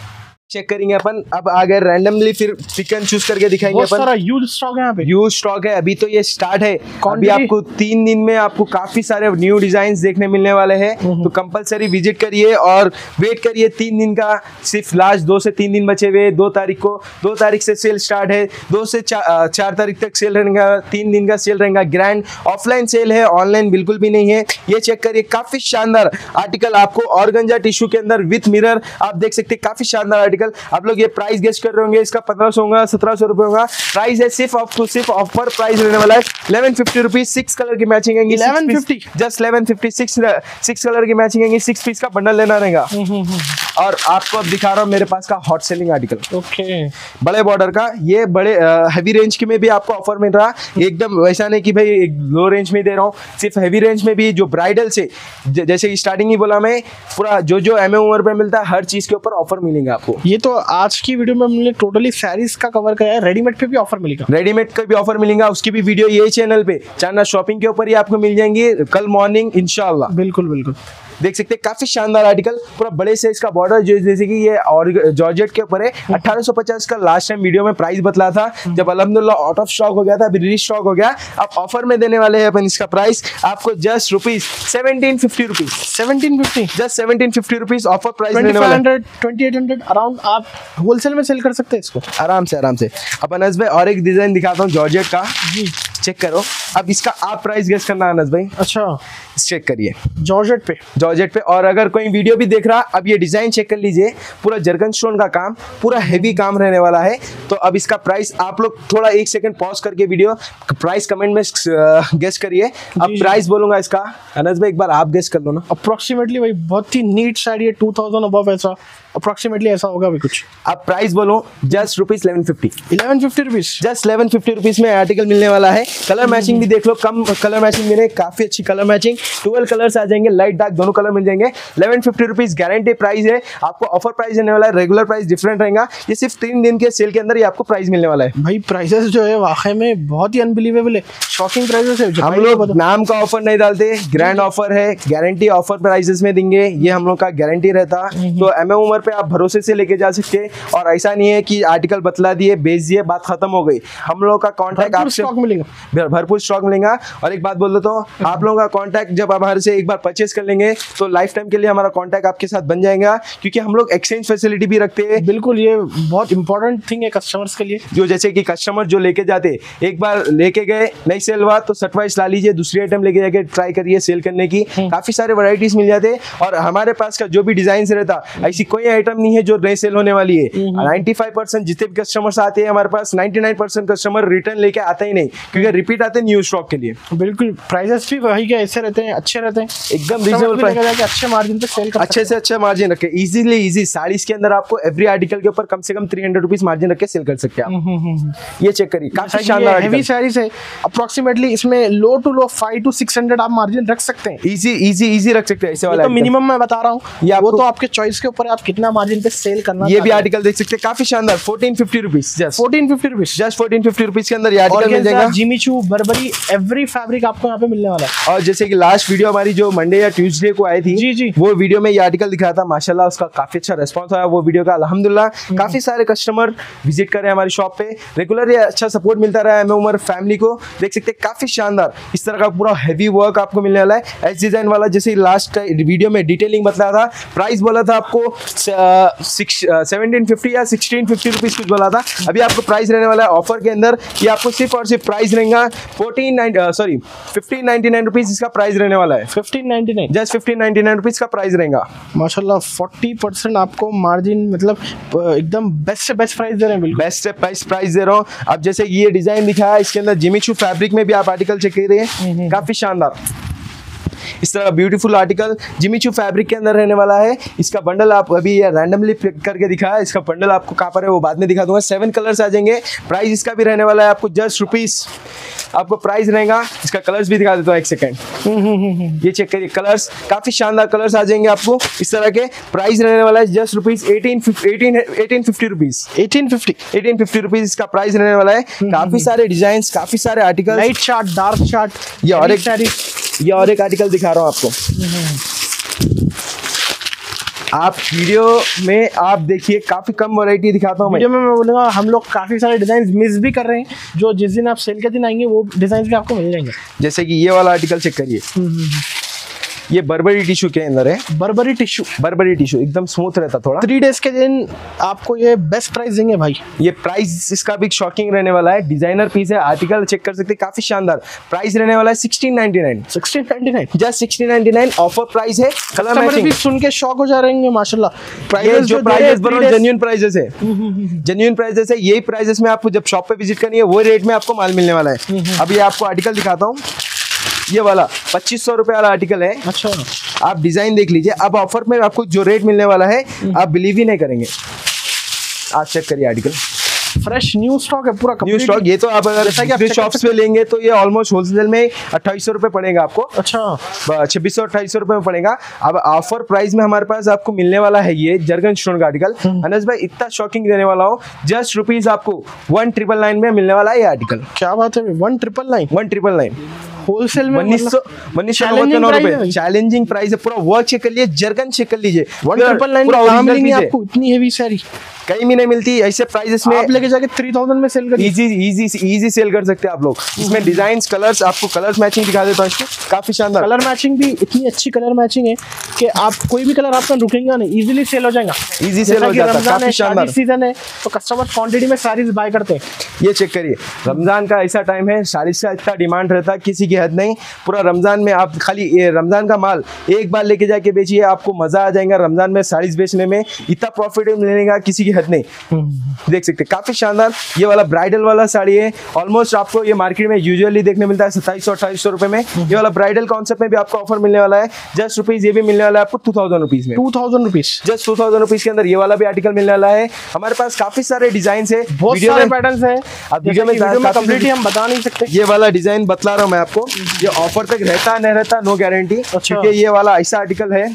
चेक करेंगे अपन। अब आगे रैंडमली फिर एंड चूज़ करके दिखाएँगे अपन। सारा यूज़ स्टॉक है यहाँ पे। यूज़ स्टॉक है। अभी तो ये स्टार्ट है। अभी आपको तीन दिन में आपको काफ़ी सारे न्यू डिज़ाइन देखने मिलने वाले हैं। तो कंपलसरी विज़िट करिए और वेट करिए तीन दिन का। सिर्फ़ लास्ट दो से तीन दिन बचे हुए दो तारीख को दो तारीख से सेल स्टार्ट है। दो से चा, चार तारीख तक सेल रहेगा। तीन दिन का सेल रहेगा। ग्रैंड ऑफलाइन सेल है। ऑनलाइन बिल्कुल भी नहीं है। ये चेक करिए। काफ़ी शानदार आर्टिकल आपको ऑर्गंजा टिश्यू के अंदर विथ मिरर आप देख सकते हैं। काफ़ी शानदार आर्टिकल आप लोग ये प्राइस गेस्ट कर रहे होंगे इसका पंद्रह सौ होगा सत्रह सौ रुपए होगा। प्राइस है सिर्फ़ आपको सिर्फ़ ऑफ़र प्राइस रहने वाला है। Eleven fifty rupees six colour की मैचिंग आएँगी 1150? Just eleven fifty six six colour की मैचिंग आएँगी सिक्स पीस का बंडल लेना रहेगा। और आपको अब दिखा रहा हूँ मेरे पास का हॉट सेलिंग आर्टिकल ओके बड़े बॉर्डर का ये बड़े हैवी रेंज के में भी आपको ऑफ़र मिल रहा। है एकदम वैसा नहीं कि भाई लो रेंज में दे रहा हूँ। सिर्फ़ हैवी रेंज में भी जो ब्राइडल से जैसे स्टार्टिंग ही बोला मैं पूरा जो जो एम उम्र पे मिलता है हर चीज़ के ऊपर ऑफ़र मिलेगा आपको। ये तो आज की वीडियो में हमने टोटली सैरीज का कवर किया है। रेडीमेड पे भी ऑफ़र मिलेगा। रेडीमेड का भी ऑफ़र मिलेगा। उसकी भी वीडियो यही चैनल पे। चाइना शॉपिंग के ऊपर ही आपको मिल जाएँगे। कल मॉर्निंग इनशाला बिल्कुल बिल्कुल। देख सकते हैं काफ़ी शानदार आर्टिकल पूरा बड़े से इसका बॉर्डर जो जैसे कि ये और जॉर्जेट के ऊपर है। 1850 का लास्ट टाइम वीडियो में प्राइस बतला था जब अल्हम्दुलिल्लाह आउट ऑफ़ स्टॉक हो गया था अभी री स्टॉक हो गया। अब ऑफ़र में देने वाले हैं अपन इसका प्राइस आपको just rupees seventeen fifty rupees 1750 just seventeen fifty rupees offer price देने वाला 2500 2800 अराउंड आप होलसेल में सेल कर सकते हैं इसको। आराम से आराम से। अपन अनस भाई और एक डिज़ाइन दिखाता हूँ जॉर्जेट का। जी। चेक करो। अब इसका आप प्राइस गेस करना अनस भाई। अच्छा। चेक करिए। जॉर्जेट पे। जॉर्जेट पे। और अगर कोई वीडियो भी देख रहा अब ये डिज़ाइन चेक कर लीजिए। पूरा जर्गन स्टोन का काम पूरा हेवी काम रहने वाला है। तो अब इसका प्राइस आप लोग थोड़ा एक सेकंड पॉज करके वीडियो प्राइस कमेंट में गेस करिए। अब। प्राइस बोलूँगा इसका। अनस भाई एक बार आप गेस कर लो ना। अप्रोक्सीमेटली भाई बहुत ही नीट साड़ी है टू थाउज़ेंड अबव ऐसा। अप्रोक्सीमेटली ऐसा होगा भी कुछ। अब प्राइस बोलो just rupees eleven fifty eleven fifty rupees just eleven fifty rupees में आर्टिकल मिलने वाला है। कलर मैचिंग भी देख लो कम कलर मैचिंग मिले काफ़ी अच्छी कलर मैचिंग ट्वेल्व कलर्स आ जाएँगे लाइट डार्क दोनों कलर मिल जाएँगे। Eleven fifty rupees guarantee price है आपको ऑफ़र प्राइस देने वाला है रेगुलर प्राइस डिफरेंट रहेगा। ये सिर्फ़ तीन दिन के सेल के अंदर ही आपको प्राइस मिलने वाला है। भाई प्राइसेस जो है वाकई में बहुत ही अनबिलीवेबल है। शॉकिंग प्राइसेस है हम लोग नाम का ऑफ़र नहीं डालते ग्रैंड ऑफ़र है गारंटी ऑफ़र प्राइसेस में देंगे ये हम लोग का गारंटी रहता। तो एम एम उमर पे आप भरोसे से लेके जा सकते हैं और ऐसा नहीं है कि आर्टिकल बतला दिए बेच दिए बात खत्म हो गई। हम लोग का कॉन्टैक्ट आपसे मिलेगा। भरपूर स्टॉक मिलेगा। और एक बात बोल देता हूँ आप लोगों का कांटेक्ट जब आप हमारे से एक बार परचेस कर लेंगे तो लाइफ टाइम के लिए हमारा कांटेक्ट आपके साथ बन जाएगा क्योंकि हम लोग एक्सचेंज फैसिलिटी भी रखते हैं। बिल्कुल ये बहुत इंपॉर्टेंट थिंग है कस्टमर्स के लिए। जो जैसे कि कस्टमर जो लेके जाते एक बार लेके गए नहीं सेल हुआ तो सटवाइस ला लीजिए दूसरी आइटम लेके जाके ट्राई करिए सेल करने की। काफ़ी सारे वैरायटीज मिल जाते और हमारे पास का जो भी डिज़ाइन रहता ऐसी कोई आइटम नहीं है जो नहीं सेल होने वाली है। 95% जितने भी कस्टमर्स आते हैं हमारे पास 99% कस्टमर रिटर्न लेके आते ही नहीं क्योंकि रिपीट आते न्यू स्टॉक के लिए। बिल्कुल प्राइसेस भी वही के ऐसे रहते हैं अच्छे रहते हैं। एकदम रीजनेबल प्राइस अच्छे मार्जिन पे सेल कर अच्छे से अच्छा मार्जिन रखे। इजीली इजी साड़ीज के अंदर आपको एवरी आर्टिकल के ऊपर कम से कम थ्री हंड्रेड रुपीज़ मार्जिन रख के सेल कर सकते हैं आप। ये चेक करिए। काफ़ी शानदार हेवी साड़ीज है अप्रोक्सीमेटली इसमें low to low five to six hundred आप मार्जिन रख सकते हैं। इजी इजी इजी रख सकते हैं ऐसे वाला तो मिनिमम मैं बता रहा हूँ। वो तो आपके चॉइस के ऊपर है आप कितना मार्जिन पे सेल करना ये भी आर्टिकल देख सकते हैं। काफ़ी शानदार। Fourteen fifty rupees just fourteen fifty rupees just fourteen fifty rupees के अंदर ये आर्टिकल मिल जाएगा। Jimmy Choo Barbari every every fabric आपको यहाँ पे मिलने वाला है। और जैसे कि लास्ट वीडियो हमारी जो मंडे या ट्यूसडे को आई थी जी, जी। वो वीडियो में ये आर्टिकल दिखा था माशाल्लाह उसका काफ़ी अच्छा रेस्पॉन्स आया वो वीडियो का। अल्हम्दुलिल्लाह काफ़ी सारे कस्टमर विज़िट कर रहे हैं हमारी शॉप पे। रेगुलर ये अच्छा सपोर्ट मिलता रहा है हमें उमर फैमिली को। देख सकते हैं काफ़ी शानदार। इस तरह का पूरा हैवी वर्क आपको मिलने वाला है। एस डिज़ाइन वाला जैसे लास्ट वीडियो में डिटेलिंग बताया था प्राइस बोला था आपको सेवनटीन फिफ्टी या सिक्सटीन फिफ्टी रुपीज़ कुछ बोला था। अभी आपको प्राइस रहने वाला है ऑफ़र के अंदर ये आपको सिर्फ़ और सिर्फ़ प्राइस रहेगा fourteen nine sorry fifteen ninety nine rupees इसका प्राइस रहने वाला है। Fifteen ninety nine just fifteen ninety nine rupees का प्राइस रहेगा। माशाल्लाह फोर्टी परसेंट आपको मार्जिन मतलब एकदम बेस्ट से बेस्ट प्राइस दे रहे हैं बिल्कुल। बेस्ट बेस्ट प्राइस दे रहा हूँ। अब जैसे ये डिज़ाइन दिखाया इसके अंदर जिमिचू फैब्रिक में भी आप आर्टिकल चेक कर रहे हैं। काफ़ी शानदार। इस तरह ब्यूटीफुल आर्टिकल जिमिचू फैब्रिक के अंदर रहने वाला है। इसका बंडल आप अभी रैंडमली पिक करके दिखाया इसका बंडल आपको कहाँ पर है वो बाद में दिखा दूँगा। सेवन कलर्स आ जाएँगे। प्राइस इसका भी रहने वाला है आपको जस्ट रुपीज़ आपको प्राइस रहेगा। इसका कलर्स भी दिखा देता हूँ एक सेकेंड ये चेक करिए कलर्स काफ़ी शानदार कलर्स आ जाएँगे आपको। इस तरह के प्राइस रहने वाला है just rupees eighteen eighteen eighteen fifty rupees eighteen fifty eighteen fifty rupees इसका प्राइस रहने वाला है। काफ़ी सारे डिज़ाइन काफ़ी सारे article light short dark short ये और एक ये और एक आर्टिकल दिखा रहा हूँ आपको। आप वीडियो में आप देखिए काफ़ी कम वैरायटी दिखाता हूँ मैं। वीडियो में मैं बोलूँगा हम लोग काफ़ी सारे डिज़ाइन मिस भी कर रहे हैं जो जिस दिन आप सेल के दिन आएँगे वो डिज़ाइन भी आपको मिल जाएँगे। जैसे कि ये वाला आर्टिकल चेक करिए। ये बर्बरी टिश्यू के अंदर है। बर्बरी टिश्यू। बर्बरी टिश्यू एकदम स्मूथ रहता थोड़ा। थ्री डेज़ के दिन आपको ये बेस्ट प्राइस देंगे भाई। ये प्राइस इसका भी शॉकिंग रहने वाला है। डिज़ाइनर पीस है आर्टिकल चेक कर सकते काफ़ी शानदार। प्राइस रहने वाला है sixteen ninety nine sixteen ninety nine just sixteen ninety nine offer price है कलर मैचिंग सुन के शॉक हो जा रहे हैं माशाल्लाह। ये प्राइसेस जो प्राइजेस प्राइजेस है प्राइजेस है। यही प्राइजेस में आपको जब शॉप पे विज़िट करनी है वो रेट में आपको माल मिलने वाला है। अभी आपको आर्टिकल दिखाता हूँ। ये वाला पच्चीस सौ रुपए वाला आर्टिकल है। अच्छा। आप डिज़ाइन देख लीजिए अब ऑफ़र में आपको जो रेट मिलने वाला है आप बिलीव ही नहीं करेंगे। आप चेक करिए आर्टिकल फ्रेश न्यू स्टॉक है पूरा न्यू स्टॉक ये तो आप अगर कर शॉप्स पे लेंगे तो ये ऑलमोस्ट होलसेल में अट्ठाईस सौ रुपए पड़ेगा आपको। अच्छा। छब्बीस सौ अट्ठाईस सौ रुपए में पड़ेगा। अब ऑफ़र प्राइस में हमारे पास आपको मिलने वाला है ये जर्गन स्टोन का आर्टिकल अनस भाई इतना शॉकिंग देने वाला हूँ। जस्ट रुपीज़ आपको वन ट्रिपल नाइन में मिलने वाला है ये आर्टिकल क्या बात है one triple nine one triple nine wholesale में उन्नीस सौ मतलब उन्नीस सौ नौ रुपए चैलेंजिंग प्राइस है। पूरा वर्क चेक कर लीजिए जर्गन चेक कर लीजिए। One triple nine. आपको इतनी हेवी सारी। कहीं भी नहीं मिलती ऐसे प्राइजेस में आप लेके जाके थ्री थाउज़ेंड में सेल करिए। इजी इजी इजी सेल कर सकते हैं आप लोग। इसमें डिज़ाइन कलर्स आपको कलर्स मैचिंग दिखा देता हूँ इसको काफ़ी शानदार। कलर मैचिंग भी इतनी अच्छी कलर मैचिंग है कि आप कोई भी कलर आपका रुकेगा नहीं। इजीली सेल हो जाएगा। Easy sell हो जाता है, काफ़ी शानदार। सीज़न है तो कस्टमर क्वांटिटी में सारीज बाय करते हैं। ये चेक करिए। रमज़ान का ऐसा टाइम है सारिस का इतना डिमांड रहता है किसी की हद नहीं। पूरा रमज़ान में आप खाली ये रमज़ान का माल एक बार लेके जाके बेचिए आपको मज़ा आ जाएगा रमज़ान में साड़ीज बेचने में। इतना प्रॉफिट मिलेगा किसी की हद नहीं। देख सकते काफ़ी शानदार। ये वाला ब्राइडल वाला साड़ी है। ऑलमोस्ट आपको ये मार्केट में यूजुअली देखने मिलता है सत्ताईस सौ अट्ठाईस सौ रुपए में। ये वाला ब्राइडल कॉन्सेप्ट में भी आपको ऑफ़र मिलने वाला है। जस्ट रुपीज़ ये भी मिलने वाला है आपको टू थाउज़ेंड रुपीज़ में। Two thousand rupees just two thousand rupees के अंदर ये वाला भी आर्टिकल मिलने वाला है। हमारे पास काफ़ी सारे डिज़ाइन है। बहुत सारे पैटर्न्स हैं। अब वीडियो में कंप्लीटली हम बता नहीं सकते। ये वाला डिज़ाइन बतला रहा हूँ मैं आपको। ये ऑफ़र तक रहता नहीं रहता नो गारंटी अच्छा। क्योंकि ये वाला ऐसा आर्टिकल है।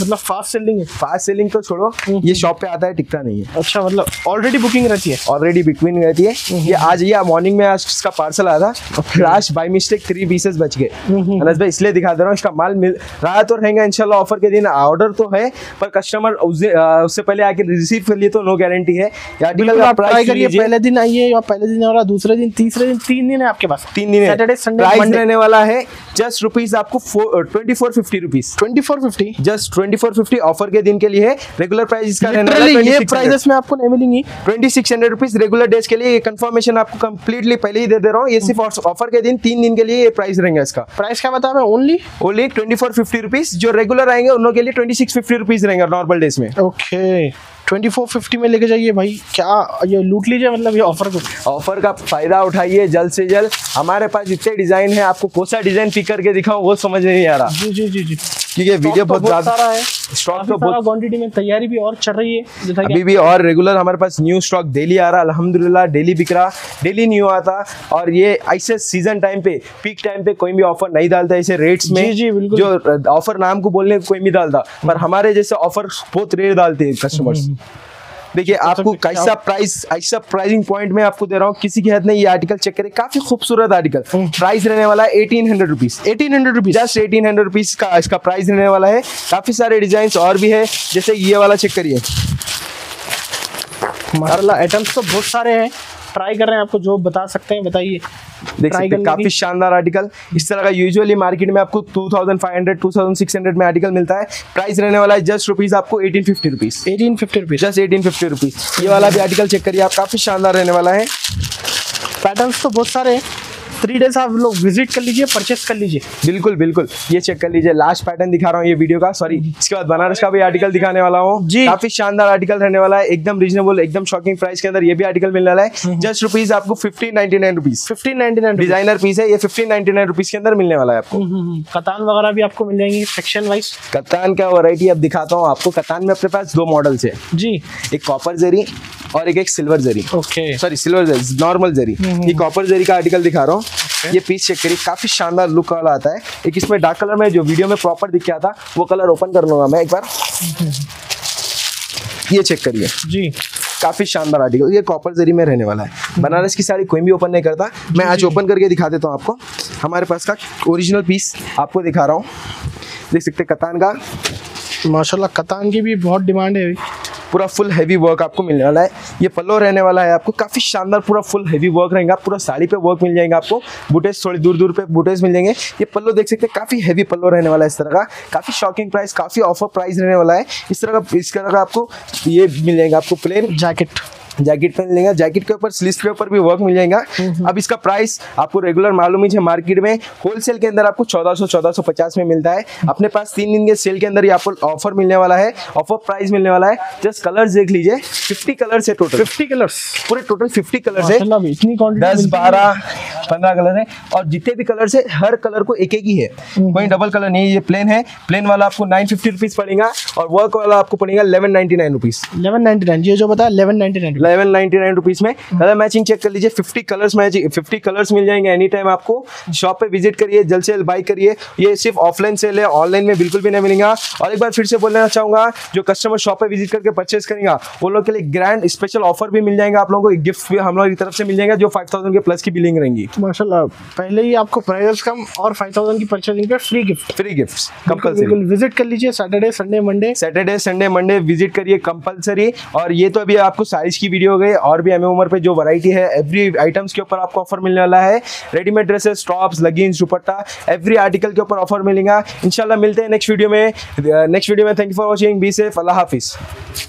मतलब फास्ट सेलिंग है। फास्ट सेलिंग तो छोड़ो ये शॉप पे आता है टिकता नहीं है। अच्छा मतलब ऑलरेडी बुकिंग रहती है? ऑलरेडी बिटवीन रहती है। ये आज ये मॉर्निंग में आज इसका पार्सल आया था। Last by mistake three pieces बच गए। अनस भाई इसलिए दिखा दे रहा हूँ इसका माल मिल रहा तो रहेगा इंशाल्लाह ऑफ़र के दिन। ऑर्डर तो है पर कस्टमर उससे पहले आके रिसीव कर लिए तो नो गारंटी है। ट्राई करिए पहले दिन आइए या पहले दिन और दूसरे दिन तीसरे दिन तीन दिन है आपके पास। तीन दिन सैटरडे संडे रहने वाला है जस्ट रुपीज़ आपको twenty four fifty rupees twenty four fifty just twenty four fifty offer के दिन के लिए है। रेगुलर प्राइस इसका ये प्राइजेस में आपको नहीं मिलेंगी twenty six hundred rupees regular days के लिए कंफर्मेशन आपको कंप्लीटली पहले ही दे दे रहा हूँ। ये सिर्फ़ ऑफ़र के दिन तीन दिन के लिए ये प्राइस रहेंगे इसका। प्राइस क्या बता रहे only only twenty four fifty rupees जो रेगुलर आएँगे उन लोगों के लिए ट्वेंटी सिक्स फिफ्टी रुपीज़ रहेंगे नॉर्मल डेज़ में। ओके ट्वेंटी फोर फिफ्टी में लेके जाइए भाई। क्या ये लूट लीजिए मतलब ये ऑफ़र को। ऑफ़र का फ़ायदा उठाइए जल्द से जल्द। हमारे पास इतने डिज़ाइन है आपको कौन सा डिज़ाइन पिक करके दिखाऊँ वो समझ नहीं आ रहा। जी जी जी जी। क्योंकि वीडियो तो बहुत ज़्यादा है। स्टॉक तो बहुत क्वांटिटी में तैयारी भी और चल रही है अभी भी और रेगुलर हमारे पास न्यू स्टॉक डेली आ रहा अल्हम्दुलिल्लाह डेली बिक रहा डेली न्यू आता। और ये ऐसे सीज़न टाइम पे पीक टाइम पे कोई भी ऑफ़र नहीं डालता ऐसे रेट्स में। जी, जी, बिल्कुल। जो ऑफ़र नाम को बोलने को कोई भी डालता। पर हमारे जैसे ऑफ़र बहुत रेयर डालते हैं कस्टमर्स देखिए आपको फिर कैसा प्राइस ऐसा प्राइसिंग पॉइंट में आपको दे रहा हूँ किसी की हद नहीं ये आर्टिकल चेक करें। काफ़ी खूबसूरत आर्टिकल प्राइस रहने वाला है eighteen hundred rupees eighteen hundred rupees just eighteen hundred rupees का इसका प्राइस रहने वाला है। काफ़ी सारे डिज़ाइन और भी है जैसे ये वाला चेक करिए। माशाल्लाह आइटम्स तो बहुत सारे हैं। ट्राई कर रहे हैं आपको जो बता सकते हैं बताइए। देख सकते हैं काफ़ी शानदार आर्टिकल इस तरह का यूजुअली मार्केट में आपको 2500 2600 में आर्टिकल मिलता है। प्राइस रहने वाला है जस्ट रुपीज़ आपको 1850 rupees eighteen fifty rupees just 1850 rupees ये वाला भी आर्टिकल चेक करिए आप काफ़ी शानदार रहने वाला है। पैटर्न्स तो बहुत सारे हैं। थ्री डेज़ आप लोग विज़िट कर लीजिए परचेस कर लीजिए। बिल्कुल बिल्कुल। ये चेक कर लीजिए। लास्ट पैटर्न दिखा रहा हूँ ये वीडियो का। सॉरी इसके बाद बनारस का भी आर्टिकल दिखाने वाला हूँ। जी। काफ़ी शानदार आर्टिकल रहने वाला है। एकदम रीजनेबल एकदम शॉकिंग प्राइस के अंदर ये भी आर्टिकल मिलने वाला है। जस्ट रुपीज़ आपको fifteen ninety nine rupees fifteen ninety nine designer piece है। ये फिफ्टीन नाइनटी नाइन रुपीज़ के अंदर मिलने वाला है आपको। कतान वगैरह भी आपको मिल जाएँगे सेक्शन वाइज कतान का वैरायटी अब दिखाता हूँ आपको। कतान में अपने पास दो मॉडल्स है। जी। एक कॉपर जरी और एक एक silver zari okay sorry silver zari normal zari ये कॉपर जरी का आर्टिकल दिखा रहा हूँ। ये पीस चेक करिए काफ़ी शानदार लुक वाला आता है। एक इसमें डार्क कलर में जो वीडियो में प्रॉपर दिख गया था वो कलर ओपन कर लूँगा मैं एक बार। ये चेक करिए। जी। काफ़ी शानदार आर्टिकल ये कॉपर जरी में रहने वाला है। बनारस की साड़ी कोई भी ओपन नहीं करता। मैं आज ओपन करके दिखा देता हूँ आपको। हमारे पास का ओरिजिनल पीस आपको दिखा रहा हूँ। देख सकते कतान का। माशाल्लाह कतान की भी बहुत डिमांड है पूरा फुल हैवी वर्क आपको मिलने वाला है। ये पल्लो रहने वाला है आपको। काफ़ी शानदार पूरा फुल हैवी वर्क रहेगा। पूरा साड़ी पे वर्क मिल जाएगा आपको। बुटेज थोड़ी दूर दूर पे बुटेज मिल जाएँगे। ये पल्लो देख सकते हैं, काफ़ी हैवी पल्लो रहने वाला है इस तरह का। काफ़ी शॉकिंग प्राइस काफ़ी ऑफ़र प्राइस रहने वाला है। इस तरह का इस तरह का आपको ये मिल जाएगा आपको प्लेन जैकेट जैकेट पहन लेंगे। जैकेट के ऊपर स्लीव के ऊपर भी वर्क मिल जाएगा अब इसका प्राइस आपको रेगुलर मालूम ही है मार्केट में होलसेल के अंदर आपको 1400 1450 में मिलता है। अपने पास तीन दिन के सेल के अंदर ये आपको ऑफ़र मिलने वाला है। ऑफ़र प्राइस मिलने वाला है। जस्ट कलर देख लीजिए। 50 कलर्स है टोटल फिफ्टी कलर्स पूरे टोटल 50 कलर्स है। इतनी दस बारह पंद्रह कलर है और जितने भी कलर है हर कलर को एक एक ही। है कोई डबल कलर नहीं है ये प्लेन है। प्लेन वाला आपको नाइन फिफ्टी रुपीज़ पड़ेगा और वर्क वाला आपको पड़ेगा eleven ninety nine rupees eleven ninety nine ये जो बताया eleven ninety nine eleven ninety nine rupees में कलर मैचिंग चेक कर लीजिए fifty colours matching fifty colours मिल जाएँगे एनी टाइम आपको शॉप पे विज़िट करिए जल्द से जल्द बाई करिए। ये सिर्फ़ ऑफलाइन सेल है ऑनलाइन में बिल्कुल भी नहीं मिलेगा। और एक बार फिर से बोलना चाहूँगा जो कस्टमर शॉप पे विज़िट करके परचेस करेगा वो लोग के लिए ग्रैंड स्पेशल ऑफ़र भी मिल जाएगा आप लोगों को। गिफ्ट भी हम लोग की तरफ़ से मिल जाएगा जो फाइव थाउज़ेंड के प्लस की बिलिंग रहेंगी। माशाल्लाह। पहले ही आपको प्राइस कम और 5000 की परचेजिंग पे फ्री गिफ्ट फ्री गिफ्ट बिल्कुल कंपल्सरी बिल्कुल विज़िट कर लीजिए Saturday Sunday Monday Saturday Sunday Monday visit करिए कंपलसरी और ये तो अभी आपको साइज़ की वीडियो हो गई और भी एम उमर पे जो वैरायटी है एवरी आइटम्स के ऊपर आपको ऑफ़र मिलने वाला है। Readymade dresses tops leggings dupatta every article के ऊपर ऑफ़र मिलेगा। इंशाल्लाह मिलते हैं नेक्स्ट वीडियो में। नेक्स्ट वीडियो में thank you for watching be safe अल्लाह हाफिज़